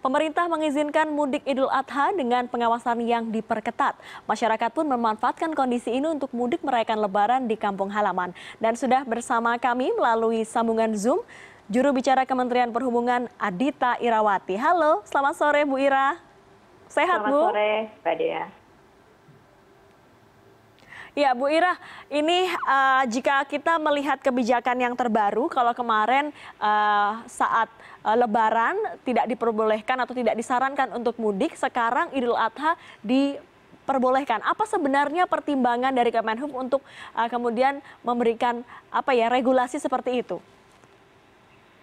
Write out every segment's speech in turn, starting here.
Pemerintah mengizinkan mudik Idul Adha dengan pengawasan yang diperketat. Masyarakat pun memanfaatkan kondisi ini untuk mudik merayakan Lebaran di kampung halaman. Dan sudah bersama kami melalui sambungan Zoom, juru bicara Kementerian Perhubungan Adita Irawati. Halo, selamat sore Bu Ira. Sehat selamat Bu? Selamat sore, Mbak Dea. Ya, Bu Ira, ini uh, jika kita melihat kebijakan yang terbaru, kalau kemarin uh, saat uh, Lebaran tidak diperbolehkan atau tidak disarankan untuk mudik, sekarang Idul Adha diperbolehkan. Apa sebenarnya pertimbangan dari Kemenhub untuk uh, kemudian memberikan apa ya regulasi seperti itu?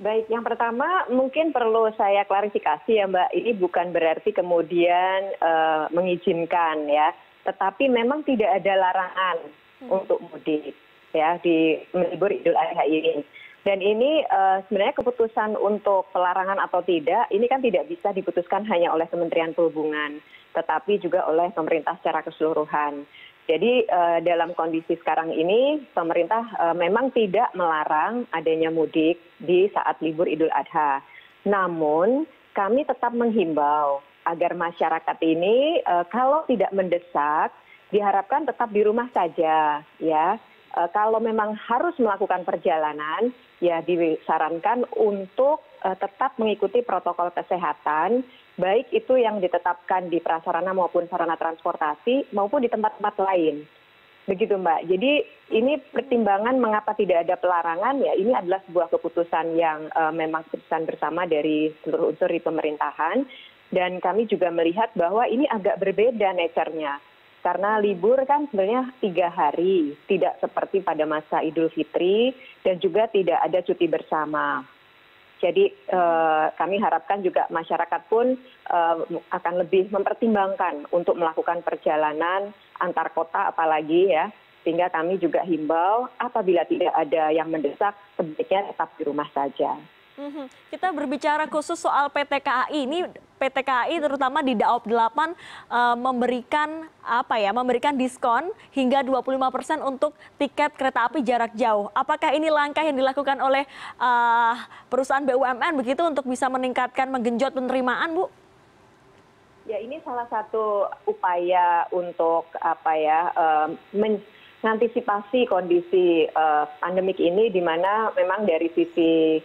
Baik, yang pertama mungkin perlu saya klarifikasi ya Mbak, ini bukan berarti kemudian uh, mengizinkan ya tetapi memang tidak ada larangan hmm. untuk mudik ya di libur Idul Adha ini. Dan ini uh, sebenarnya keputusan untuk pelarangan atau tidak ini kan tidak bisa diputuskan hanya oleh Kementerian Perhubungan, tetapi juga oleh pemerintah secara keseluruhan. Jadi uh, dalam kondisi sekarang ini pemerintah uh, memang tidak melarang adanya mudik di saat libur Idul Adha. Namun kami tetap menghimbau agar masyarakat ini eh, kalau tidak mendesak diharapkan tetap di rumah saja ya. Eh, kalau memang harus melakukan perjalanan ya disarankan untuk eh, tetap mengikuti protokol kesehatan baik itu yang ditetapkan di prasarana maupun sarana transportasi maupun di tempat-tempat lain. Begitu mbak. Jadi ini pertimbangan mengapa tidak ada pelarangan ya ini adalah sebuah keputusan yang uh, memang keputusan bersama dari seluruh unsur di pemerintahan dan kami juga melihat bahwa ini agak berbeda nature-nya. Karena libur kan sebenarnya tiga hari tidak seperti pada masa idul fitri dan juga tidak ada cuti bersama. Jadi eh, kami harapkan juga masyarakat pun eh, akan lebih mempertimbangkan untuk melakukan perjalanan antar kota apalagi ya. Sehingga kami juga himbau apabila tidak ada yang mendesak sebaiknya tetap di rumah saja. Mhm. Kita berbicara khusus soal PT KAI ini PT KAI terutama di Daop 8 uh, memberikan apa ya memberikan diskon hingga 25% untuk tiket kereta api jarak jauh. Apakah ini langkah yang dilakukan oleh uh, perusahaan BUMN begitu untuk bisa meningkatkan menggenjot penerimaan, Bu? Ya, ini salah satu upaya untuk apa ya uh, mengantisipasi kondisi uh, pandemik ini di mana memang dari sisi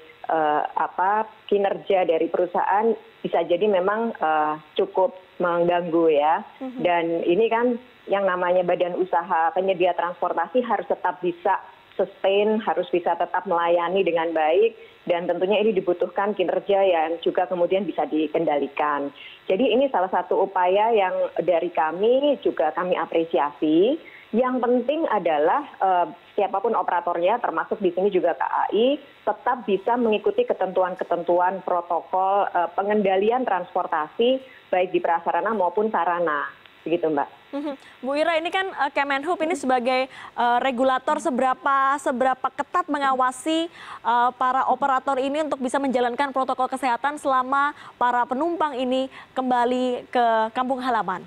kinerja dari perusahaan bisa jadi memang uh, cukup mengganggu ya. Mm-hmm. Dan ini kan yang namanya badan usaha penyedia transportasi harus tetap bisa sustain, harus bisa tetap melayani dengan baik dan tentunya ini dibutuhkan kinerja yang juga kemudian bisa dikendalikan. Jadi ini salah satu upaya yang dari kami juga kami apresiasi yang penting adalah eh, siapa pun operatornya termasuk di sini juga kai tetap bisa mengikuti ketentuan ketentuan protokol eh, pengendalian transportasi baik di prasarana maupun sarana begitu mbak. Mhm. Bu Ira ini kan uh, Kemenhub ini sebagai uh, regulator seberapa seberapa ketat mengawasi uh, para operator ini untuk bisa menjalankan protokol kesehatan selama para penumpang ini kembali ke kampung halaman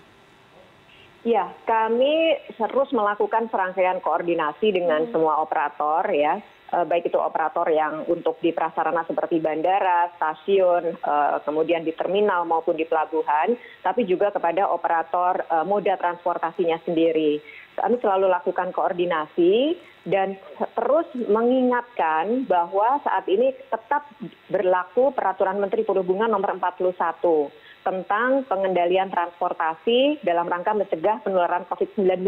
ya kami terus melakukan serangkaian koordinasi dengan hmm. semua operator ya eh, baik itu operator yang untuk di prasarana seperti bandara, stasiun, eh, kemudian di terminal maupun di pelabuhan, tapi juga kepada operator eh, moda transportasinya sendiri. Kami selalu lakukan koordinasi dan terus mengingatkan bahwa saat ini tetap berlaku peraturan Menteri Perhubungan nomor 41 tentang pengendalian transportasi dalam rangka mencegah penularan COVID-19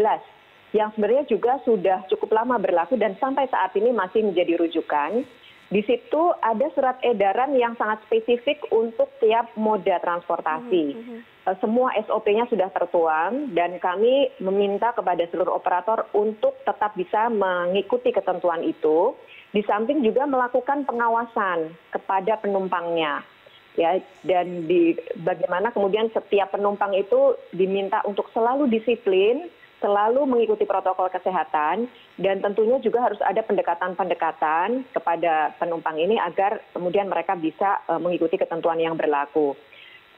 yang sebenarnya juga sudah cukup lama berlaku dan sampai saat ini masih menjadi rujukan. Di situ ada surat edaran yang sangat spesifik untuk tiap moda transportasi. Mm -hmm. Semua SOP-nya sudah tertuang dan kami meminta kepada seluruh operator untuk tetap bisa mengikuti ketentuan itu. Di samping juga melakukan pengawasan kepada penumpangnya ya dan di bagaimana kemudian setiap penumpang itu diminta untuk selalu disiplin selalu mengikuti protokol kesehatan dan tentunya juga harus ada pendekatan-pendekatan kepada penumpang ini agar kemudian mereka bisa uh, mengikuti ketentuan yang berlaku.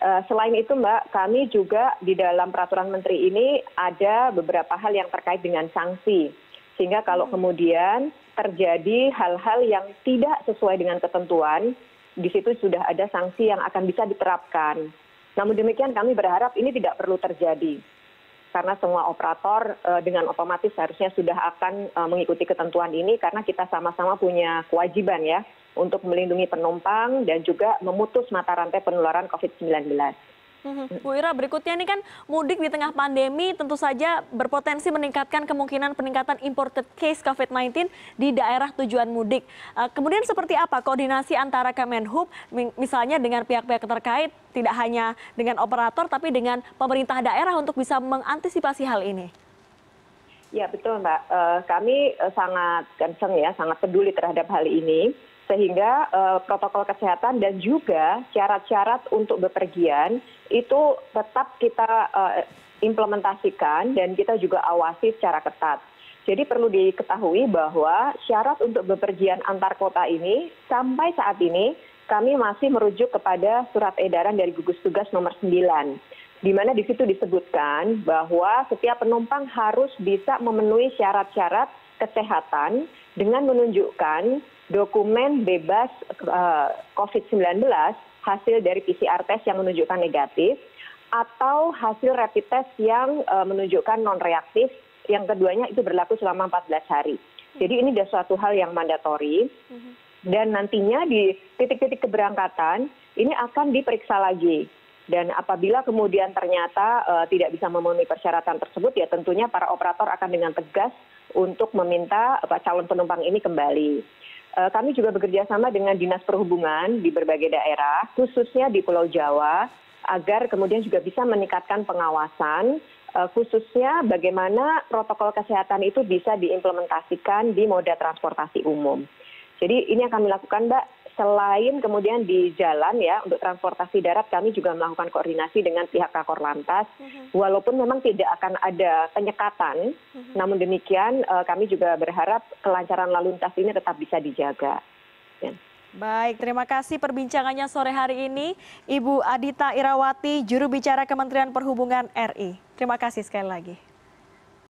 Uh, selain itu Mbak, kami juga di dalam peraturan menteri ini ada beberapa hal yang terkait dengan sanksi. Sehingga kalau hmm. kemudian terjadi hal-hal yang tidak sesuai dengan ketentuan, di situ sudah ada sanksi yang akan bisa diterapkan. Namun demikian kami berharap ini tidak perlu terjadi karena semua operator uh, dengan otomatis harusnya sudah akan uh, mengikuti ketentuan ini karena kita sama-sama punya kewajiban ya untuk melindungi penumpang dan juga memutus mata rantai penularan COVID-19. Mhm. Bu Ira, berikutnya ini kan mudik di tengah pandemi tentu saja berpotensi meningkatkan kemungkinan peningkatan imported case COVID-19 di daerah tujuan mudik. Uh, kemudian seperti apa koordinasi antara Kemenhub misalnya dengan pihak-pihak terkait, tidak hanya dengan operator tapi dengan pemerintah daerah untuk bisa mengantisipasi hal ini? Ya betul Mbak, uh, kami sangat concern ya, sangat peduli terhadap hal ini sehingga uh, protokol kesehatan dan juga syarat-syarat untuk bepergian itu tetap kita uh, implementasikan dan kita juga awasi secara ketat. Jadi perlu diketahui bahwa syarat untuk bepergian antar kota ini sampai saat ini kami masih merujuk kepada surat edaran dari gugus tugas nomor 9 di mana di situ disebutkan bahwa setiap penumpang harus bisa memenuhi syarat-syarat kesehatan dengan menunjukkan dokumen bebas eh, covid sembilan belas hasil dari pcr test yang menunjukkan negatif atau hasil rapid test yang eh, menunjukkan non reaktif yang keduanya itu berlaku selama 14 hari. Jadi ini sudah suatu hal yang mandatori dan nantinya di titik-titik keberangkatan ini akan diperiksa lagi. Dan apabila kemudian ternyata uh, tidak bisa memenuhi persyaratan tersebut, ya tentunya para operator akan dengan tegas untuk meminta uh, calon penumpang ini kembali. Eh, kami juga bekerja sama dengan dinas perhubungan di berbagai daerah khususnya di pulau jawa agar kemudian juga bisa meningkatkan pengawasan eh, khususnya bagaimana protokol kesehatan itu bisa diimplementasikan di moda transportasi umum. Jadi ini yang kami lakukan Mbak selain kemudian di jalan ya untuk transportasi darat kami juga melakukan koordinasi dengan pihak kakor lantas mhm. walaupun memang tidak akan ada penyekatan mhm. namun demikian eh, kami juga berharap kelancaran lalu lintas ini tetap bisa dijaga. Ya. Baik, terima kasih perbincangannya sore hari ini Ibu Adita Irawati, juru bicara Kementerian Perhubungan RI. Terima kasih sekali lagi.